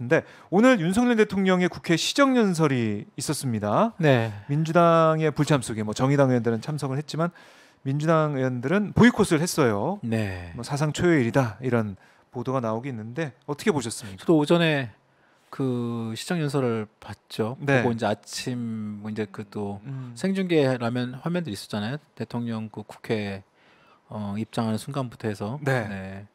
같은데 오늘 윤석열 대통령의 국회 시정연설이 있었습니다. 네. 민주당의 불참 속에 뭐 정의당 의원들은 참석을 했지만 민주당 의원들은 보이콧을 했어요. 네. 뭐 사상 초유일이다 이런 보도가 나오고 있는데 어떻게 보셨습니까? 저도 오전에 그 시정 연설을 봤죠. 네. 그리고 이제 아침 뭐 이제 그또 음. 생중계라면 화면들 있었잖아요. 대통령 그 국회 어, 입장하는 순간부터 해서 네.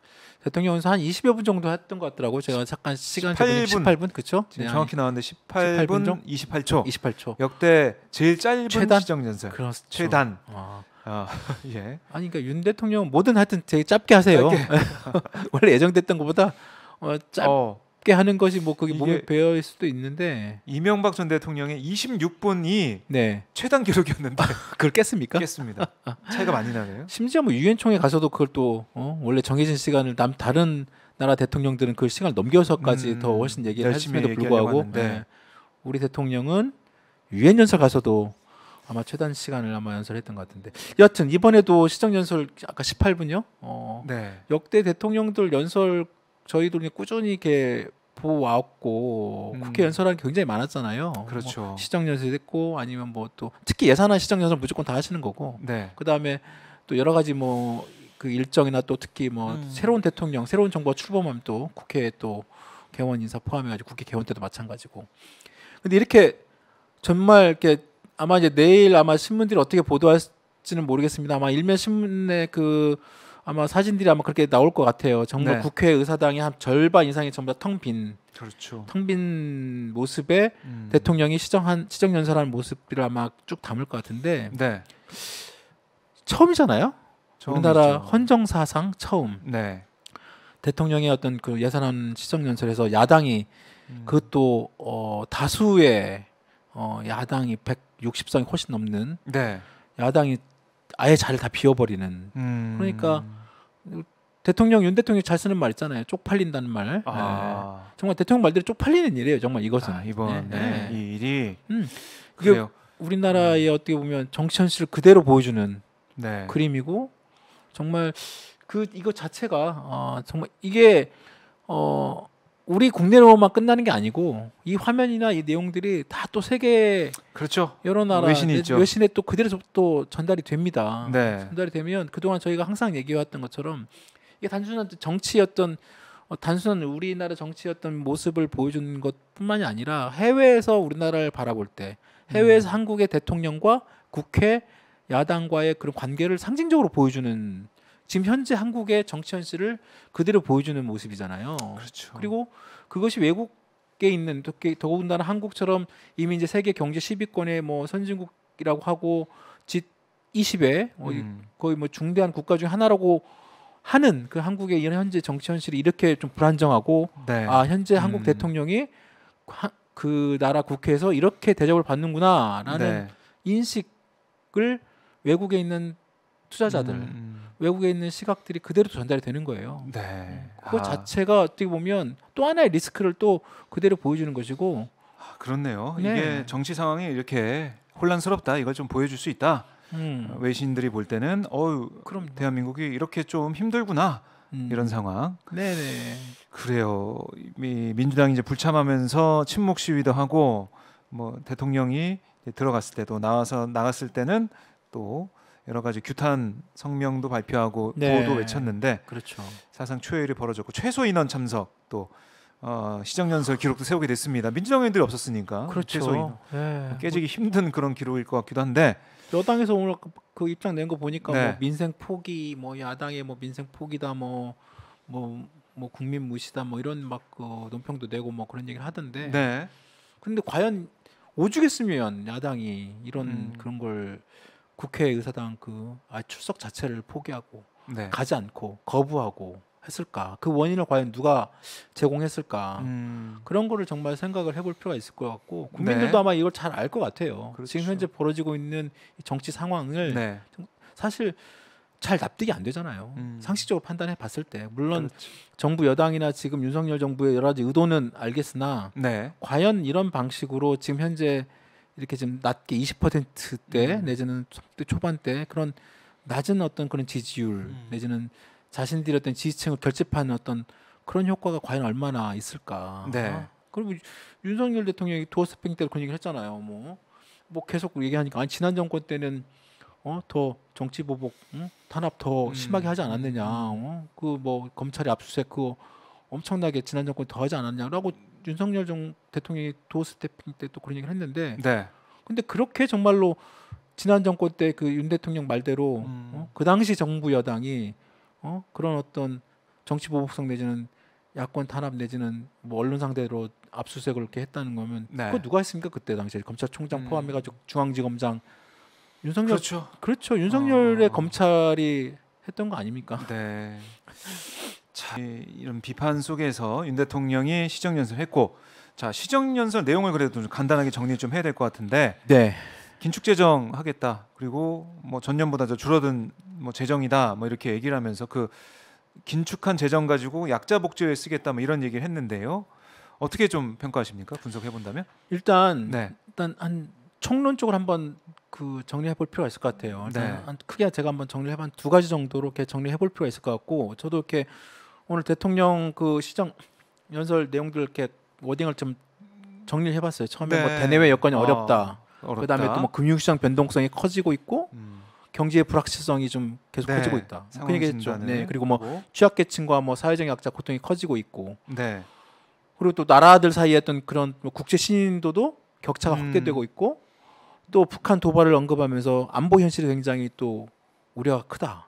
대통령은 한 20여 분 정도 했던 것 같더라고요. 제가 잠깐 시간 18분. 18분 그렇죠? 지금 정확히 나왔는데 18분 18분 정? 28초. 28초. 역대 제일 짧은 최단? 시정 연설. 그렇죠. 최단. 아. 아, 예. 아니 그러니까 윤 대통령 뭐든 하여튼 되게 짧게 하세요. 짧게. 원래 예정됐던 것보다 어, 짧 게 어, 하는 것이 뭐 그게 몸에 배어일 수도 있는데 이명박 전 대통령의 26분이 네 최단 기록이었는데 그걸 깼습니까? 깼습니다. 차이가 많이 나네요. 심지어 뭐 유엔 총회 가서도 그걸 또 어? 원래 정해진 시간을 남 다른 나라 대통령들은 그 시간을 넘겨서까지 음, 더 훨씬 얘기를 했음에도 불구하고. 네. 우리 대통령은 유엔 연설 가서도 아마 최단 시간을 아마 연설했던 것 같은데 여하튼 이번에도 시정 연설 아까 18분요. 어, 네. 역대 대통령들 연설 저희도 꾸준히 이렇게 보아왔고 음. 국회 연설하는 게 굉장히 많았잖아요. 그렇죠. 뭐 시정 연설 했고 아니면 뭐 또 특히 예산안 시정 연설 무조건 다 하시는 거고 네. 그 다음에 또 여러 가지 뭐 그 일정이나 또 특히 뭐 음. 새로운 대통령, 새로운 정부가 출범하면 또 국회에 또 개원 인사 포함해 가지고 국회 개원 때도 마찬가지고. 근데 이렇게 정말 이렇게 아마 이제 내일 아마 신문들이 어떻게 보도할지는 모르겠습니다. 아마 일면 신문에 그 아마 사진들이 아마 그렇게 나올 것 같아요. 정말 네. 국회 의사당이 한 절반 이상이 전부 다 텅 빈, 그렇죠. 텅빈 모습에 음. 대통령이 시정한 시정 연설하는 모습들을 아마 쭉 담을 것 같은데 네. 처음이잖아요. 우리나라 처음이죠. 헌정 사상 처음 네. 대통령의 어떤 그 예산안 시정 연설에서 야당이 음. 그것도 어 다수의 어 야당이 160석이 훨씬 넘는 네. 야당이 아예 자리를 다 비워버리는 음. 그러니까 대통령 윤 대통령이 잘 쓰는 말 있잖아요. 쪽팔린다는 말. 네. 아, 정말 대통령 말대로 쪽팔리는 일이에요. 정말 이것은 아, 이번 네, 네. 네. 이 일이 음. 그게 그래요. 우리나라의 어떻게 보면 정치 현실을 그대로 보여주는 네. 그림이고 정말 그 이거 자체가 어, 정말 이게 어 우리 국내로만 끝나는 게 아니고 이 화면이나 이 내용들이 다 또 세계 그렇죠. 여러 나라 외신이 내- 있죠. 외신에 또 그대로 또 전달이 됩니다. 네. 전달이 되면 그동안 저희가 항상 얘기해왔던 것처럼 이게 단순한 정치였던 어, 단순한 우리나라 정치였던 모습을 보여주는 것뿐만이 아니라 해외에서 우리나라를 바라볼 때 해외에서 음. 한국의 대통령과 국회 야당과의 그런 관계를 상징적으로 보여주는 지금 현재 한국의 정치 현실을 그대로 보여주는 모습이잖아요. 그렇죠. 그리고 그것이 외국에 있는 특히 더군다나 한국처럼 이미 이제 세계 경제 10위권의 뭐 선진국이라고 하고 G20에 음. 거의 뭐 중대한 국가 중 하나라고 하는 그 한국의 이런 현재 정치 현실이 이렇게 좀 불안정하고 네. 아 현재 한국 음. 대통령이 하- 그 나라 국회에서 이렇게 대접을 받는구나라는 네. 인식을 외국에 있는 투자자들, 음, 외국에 있는 시각들이 그대로 전달이 되는 거예요. 음. 네. 그거 아, 자체가 어떻게 보면 또 하나의 리스크를 또 그대로 보여주는 것이고 아, 그렇네요. 네. 이게 정치 상황이 이렇게 혼란스럽다. 이걸 좀 보여줄 수 있다. 음, 외신들이 볼 때는 어유 그럼 대한민국이 이렇게 좀 힘들구나 음. 이런 상황. 네네 그래요. 이 민주당이 이제 불참하면서 침묵 시위도 하고 뭐 대통령이 들어갔을 때도 나와서 나갔을 때는 또 여러 가지 규탄 성명도 발표하고 네. 구호도 외쳤는데 그렇죠. 사상 초유일이 벌어졌고 최소 인원 참석 또 어, 시정연설 기록도 세우게 됐습니다. 민주당 의원들이 없었으니까 최소 인원 그렇죠. 네. 깨지기 힘든 그런 기록일 것 같기도 한데 여당에서 오늘 그- 그 입장 낸 거 보니까 네. 뭐 민생 포기, 뭐 야당의 뭐 민생 포기다, 뭐뭐 뭐 국민 무시다, 뭐 이런 막그 논평도 내고 뭐 그런 얘기를 하던데. 네. 근데 과연 오죽했으면 야당이 이런 음. 그런 걸 국회 의사당 그 아, 출석 자체를 포기하고 네. 가지 않고 거부하고 했을까? 그 원인을 과연 누가 제공했을까? 음, 그런 거를 정말 생각을 해볼 필요가 있을 것 같고 국민들도 네. 아마 이걸 잘 알 것 같아요. 그렇죠. 지금 현재 벌어지고 있는 이 정치 상황을 네. 사실 잘 납득이 안 되잖아요. 음. 상식적으로 판단해 봤을 때 물론 그렇죠. 정부 여당이나 지금 윤석열 정부의 여러 가지 의도는 알겠으나 네. 과연 이런 방식으로 지금 현재 이렇게 좀 낮게 20%대 음. 내지는 30대 초반대 그런 낮은 어떤 그런 지지율 음. 내지는 자신들의 어떤 지지층을 결집하는 어떤 그런 효과가 과연 얼마나 있을까? 네. 그리고 윤석열 대통령이 도어 스팽 때도 그런 얘기를 했잖아요. 뭐, 뭐 계속 얘기하니까 아니, 지난 정권 때는 어, 더 정치 보복, 응? 탄압 더 음. 심하게 하지 않았느냐. 어? 그 뭐 검찰이 압수수색 그거 엄청나게 지난 정권 더 하지 않았냐라고 윤석열 정 대통령이 도어 스태핑 때 또 그런 얘기를 했는데 네. 근데 그렇게 정말로 지난 정권 때 그 윤 대통령 말대로 음. 어? 그 당시 정부 여당이 어? 그런 어떤 정치 보복성 내지는 야권 탄압 내지는 뭐 언론 상대로 압수수색을 이렇게 했다는 거면 네. 그거 누가 했습니까 그때 당시에 검찰총장 음. 포함해가지고 중앙지검장 윤석열 그렇죠. 그렇죠 윤석열의 어. 검찰이 했던 거 아닙니까? 네. 자, 이- 이런 비판 속에서 윤 대통령이 시정 연설했고, 자 시정 연설 내용을 그래도 좀 간단하게 정리 좀 해야 될 것 같은데 네. 긴축 재정 하겠다. 그리고 뭐 전년보다 더 줄어든 뭐 재정이다. 뭐 이렇게 얘기를 하면서 그 긴축한 재정 가지고 약자 복지에 쓰겠다. 뭐 이런 얘기를 했는데요. 어떻게 좀 평가하십니까? 분석해 본다면? 일단 네. 일단 한 총론적으로 한번 그 정리해 볼 필요가 있을 것 같아요. 네. 한 크게 제가 한번 정리해 봐두 가지 정도로 이렇게 정리해 볼 필요가 있을 것 같고 저도 이렇게 오늘 대통령 그 시정 연설 내용들 이렇게 워딩을 좀 정리를 해 봤어요. 처음에 뭐 네. 대내외 여건이 어, 어렵다. 어렵다. 그다음에 또 뭐 금융시장 변동성이 커지고 있고 음, 경제의 불확실성이 좀 계속 네. 커지고 있다. 그 상황 얘기했죠. 네. 그리고 뭐 하고. 취약계층과 뭐 사회적 약자 고통이 커지고 있고 네. 그리고 또 나라들 사이에 어떤 그런 뭐 국제 신인도도 격차가 음. 확대되고 있고 또 북한 도발을 언급하면서 안보 현실이 굉장히 또 우려가 크다.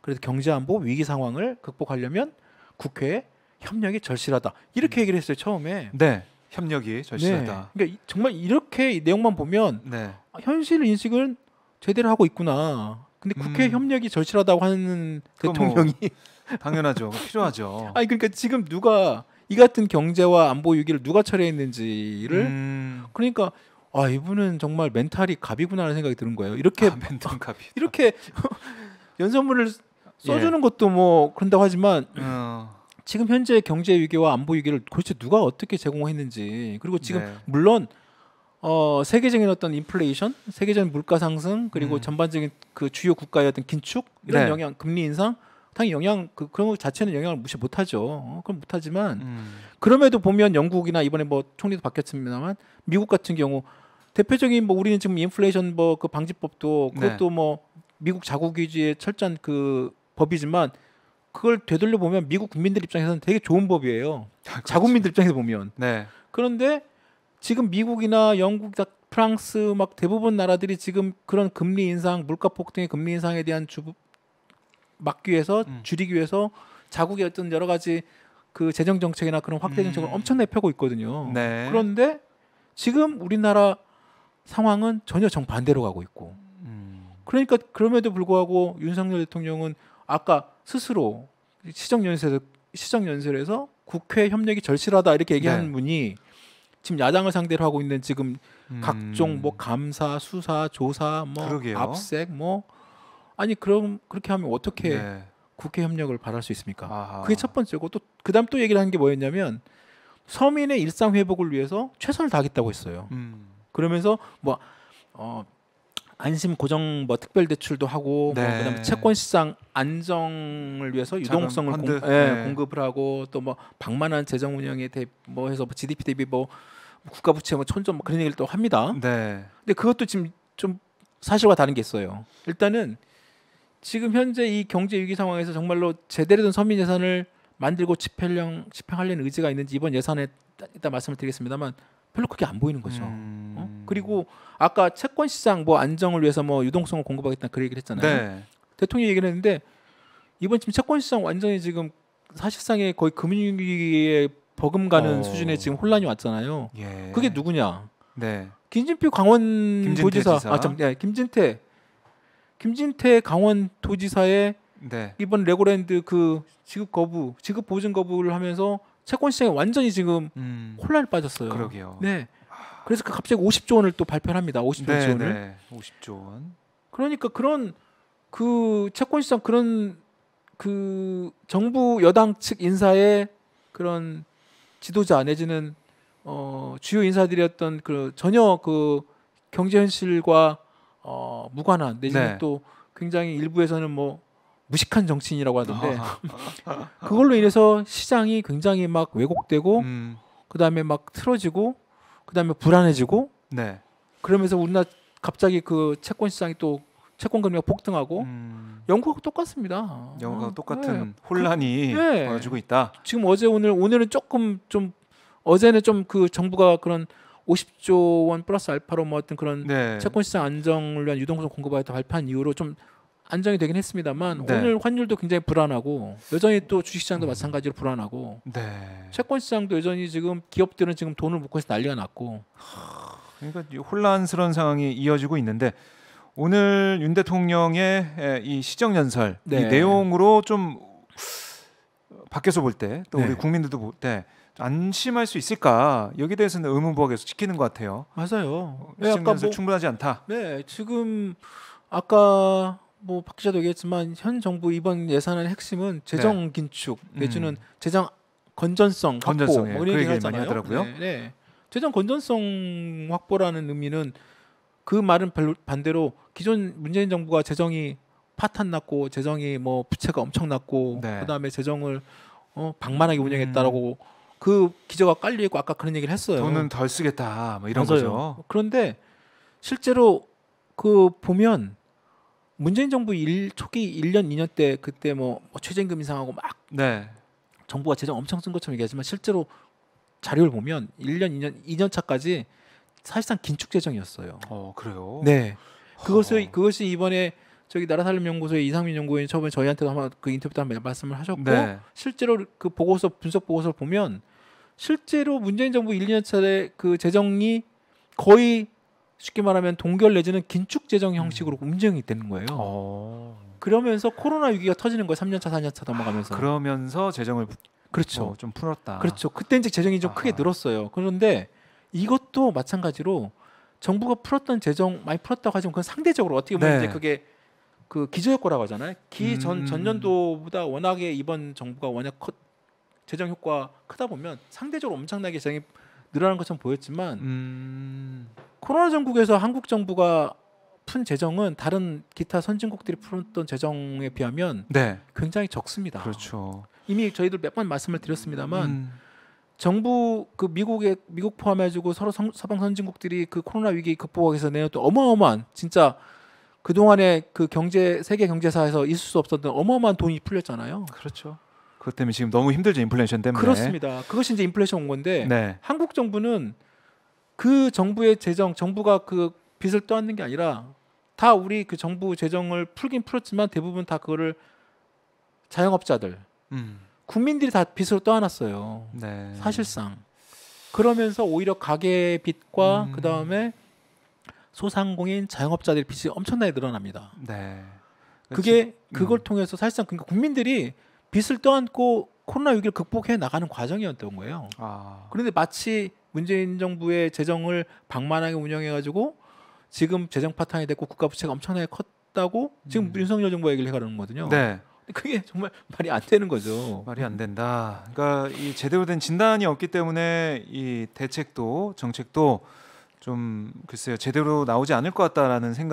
그래서 경제 안보 위기 상황을 극복하려면 국회에 협력이 절실하다. 이렇게 얘기를 했어요 처음에. 네. 협력이 네. 절실하다. 그러니까 이- 정말 이렇게 이 내용만 보면 네. 아, 현실 인식을 제대로 하고 있구나. 근데 국회 음. 협력이 절실하다고 하는 뭐 대통령이 당연하죠. 필요하죠. 아니 그러니까 지금 누가 이 같은 경제와 안보 위기를 누가 처리했는지를 음, 그러니까 아 이분은 정말 멘탈이 갑이구나라는 생각이 드는 거예요. 이렇게 아, 멘탈 갑이. 이렇게 연설문을 예. 써주는 것도 뭐 그런다고 하지만 어, 지금 현재 경제 위기와 안보 위기를 도대체 누가 어떻게 제공했는지 그리고 지금 네. 물론 어 세계적인 어떤 인플레이션, 세계적인 물가 상승 그리고 음. 전반적인 그 주요 국가의 어떤 긴축 이런 네. 영향, 금리 인상 당연히 영향 그 그런 것 자체는 영향을 무시 못하죠. 어, 그럼 못하지만 음, 그럼에도 보면 영국이나 이번에 뭐 총리도 바뀌었습니다만 미국 같은 경우 대표적인 뭐 우리는 지금 인플레이션 뭐 그 방지법도 네. 그것도 뭐 미국 자국 위주의 철저한 그 법이지만 그걸 되돌려 보면 미국 국민들 입장에서는 되게 좋은 법이에요. 자국민들 입장에서 보면 네. 그런데 지금 미국이나 영국, 프랑스 막 대부분 나라들이 지금 그런 금리 인상, 물가 폭등의 금리 인상에 대한 주 막기 위해서 음. 줄이기 위해서 자국의 어떤 여러 가지 그 재정 정책이나 그런 확대 정책을 음. 엄청나게 펴고 있거든요. 네. 그런데 지금 우리나라 상황은 전혀 정반대로 가고 있고 음, 그러니까 그럼에도 불구하고 윤석열 대통령은 아까 스스로 시정 연설에서 시정 연설에서 국회 협력이 절실하다 이렇게 얘기하는 네. 분이 지금 야당을 상대로 하고 있는 지금 음. 각종 뭐 감사, 수사, 조사, 뭐 그러게요. 압색 뭐 아니 그럼 그렇게 하면 어떻게 네. 국회 협력을 바랄 수 있습니까? 아하. 그게 첫 번째고 또 그다음 또 얘기를 하는 게 뭐였냐면 서민의 일상 회복을 위해서 최선을 다하겠다고 했어요. 음, 그러면서 뭐 어, 안심 고정 뭐 특별 대출도 하고 네. 뭐 그다음에 채권 시장 안정을 위해서 유동성을 공. 예, 네. 공급을 하고 또 뭐 방만한 재정 운영에 대, 뭐 해서 뭐 GDP 대비 뭐 국가 부채 뭐 천점 뭐 그런 얘기를 또 합니다. 네. 근데 그것도 지금 좀 사실과 다른 게 있어요. 일단은 지금 현재 이 경제 위기 상황에서 정말로 제대로 된 서민 예산을 만들고 집행령 집행하려는 의지가 있는지 이번 예산에 이따 말씀을 드리겠습니다만 별로 그게 안 보이는 거죠. 음, 어? 그리고 아까 채권 시장 뭐 안정을 위해서 뭐 유동성을 공급하겠다 그 얘기를 했잖아요. 네. 대통령이 얘기를 했는데 이번 지금 채권 시장 완전히 지금 사실상의 거의 금융위기에 버금가는 어. 수준의 지금 혼란이 왔잖아요. 예. 그게 누구냐? 네. 김진표 강원 도지사 지사. 아 참, 네, 김진태 김진태 강원 도지사의 네. 이번 레고랜드 그 지급 거부, 지급 보증 거부를 하면서 채권 시장이 완전히 지금 음. 혼란에 빠졌어요. 그러게요. 네. 그래서 그 갑자기 50조 원을 또 발표를 합니다. 50조 네, 지원을. 네. 50조 원. 그러니까 그런 그 채권 시장 그런 그 정부 여당 측 인사의 그런 지도자 내지는 어 주요 인사들이었던 그 전혀 그 경제 현실과 어 무관한 내지는 네. 또 굉장히 일부에서는 뭐 무식한 정치인이라고 하던데 아하. 그걸로 인해서 시장이 굉장히 막 왜곡되고 음. 그다음에 막 틀어지고 그다음에 불안해지고 네. 그러면서 우리나라 갑자기 그 채권 시장이 또 채권 금리가 폭등하고 음, 영국하고 똑같습니다. 어, 네. 똑같은 혼란이 네. 벌어지고 있다. 지금 어제 오늘 오늘은 조금 좀 어제는 좀 그 정부가 그런 50조 원 플러스 알파로 뭐 어떤 그런 네. 채권 시장 안정을 위한 유동성 공급하겠다 발표한 이후로 좀 안정이 되긴 했습니다만 네. 오늘 환율도 굉장히 불안하고 여전히 또 주식시장도 마찬가지로 불안하고 네. 채권 시장도 여전히 지금 기업들은 지금 돈을 묶고 해서 난리가 났고 그러니까 이 혼란스러운 상황이 이어지고 있는데 오늘 윤 대통령의 에, 이 시정 연설 이 네. 내용으로 좀 밖에서 볼 때또 네. 우리 국민들도 볼 때 안심할 수 있을까 여기에 대해서는 의문부가 계속 지키는 것 같아요. 맞아요. 네, 시정 아까 연설 뭐, 충분하지 않다. 네 지금 아까 뭐 박 기자도 얘기했지만 현 정부 이번 예산안의 핵심은 재정 긴축 내지는 음. 재정 건전성 확보 건전성, 예. 뭐그 이런 얘기 얘기를 많이. 하더라고요. 네, 네. 재정 건전성 확보라는 의미는 그 말은 별- 반대로 기존 문재인 정부가 재정이 파탄 났고 재정이 뭐 부채가 엄청 났고 네. 그다음에 재정을 어, 방만하게 운영했다라고 그 기저가 깔려 있고 아까 그런 얘기를 했어요. 돈은 덜 쓰겠다. 뭐 이런 맞아요. 거죠. 그런데 실제로 그 보면 문재인 정부 일, 초기 1년 2년 때 그때 뭐, 뭐 최저임금 인상하고 막 네. 정부가 재정 엄청 쓴 것처럼 얘기하지만 실제로 자료를 보면 1년 2년 2년 차까지 사실상 긴축 재정이었어요. 어 그래요. 네. 그것을 어. 그것이 이번에 저기 나라살림연구소의 이상민 연구원이 처음에 저희한테도 한번 그 인터뷰 때 한번 말씀을 하셨고 네. 실제로 그 보고서 분석 보고서를 보면 실제로 문재인 정부 1, 2년 차례 그 재정이 거의 쉽게 말하면 동결 내지는 긴축 재정 형식으로 움직이 되는 거예요. 어. 그러면서 코로나 위기가 터지는 거예요. 3년 차, 4년 차 넘어가면서. 그러면서 재정을 그렇죠. 어, 좀 풀었다. 그렇죠. 그때 이제 재정이 좀 크게 아하. 늘었어요. 그런데 이것도 마찬가지로 정부가 풀었던 재정 많이 풀었다고 하지만 그건 상대적으로 어떻게 보면 네. 이제 그게 그 기저효과라고 하잖아요. 기전 음. 전년도보다 워낙에 이번 정부가 워낙 커, 재정 효과 크다 보면 상대적으로 엄청나게 재정이 늘어나는 것처럼 보였지만 음. 코로나 전국에서 한국 정부가 푼 재정은 다른 기타 선진국들이 풀었던 재정에 비하면 네. 굉장히 적습니다. 그렇죠. 이미 저희들 몇 번 말씀을 드렸습니다만 음. 정부 그 미국의 미국 포함해가지고 서로 성, 서방 선진국들이 그 코로나 위기 극복하기 위해서 내었던 어마어마한 진짜 그 동안에 그 경제 세계 경제사에서 있을 수 없었던 어마어마한 돈이 풀렸잖아요. 그렇죠. 그것 때문에 지금 너무 힘들죠 인플레이션 때문에. 그렇습니다. 그것이 이제 인플레이션 온 건데 네. 한국 정부는 그 정부의 재정 정부가 그 빚을 떠안는 게 아니라 다 우리 그 정부 재정을 풀긴 풀었지만 대부분 다 그거를 자영업자들 음. 국민들이 다 빚으로 떠안았어요. 네. 사실상 그러면서 오히려 가계 빚과 음. 그 다음에 소상공인 자영업자들의 빚이 엄청나게 늘어납니다. 네. 그게 음. 그걸 통해서 사실상 그러니까 국민들이 빚을 떠안고 코로나 위기를 극복해 나가는 과정이었던 거예요. 아. 그런데 마치 문재인 정부의 재정을 방만하게 운영해가지고 지금 재정 파탄이 됐고 국가 부채가 엄청나게 컸다고 지금 음. 윤석열 정부가 얘기를 해가는 거거든요. 네. 그게 정말 말이 안 되는 거죠. 말이 안 된다. 그러니까 이 제대로 된 진단이 없기 때문에 이 대책도 정책도 좀 글쎄요 제대로 나오지 않을 것 같다라는 생각.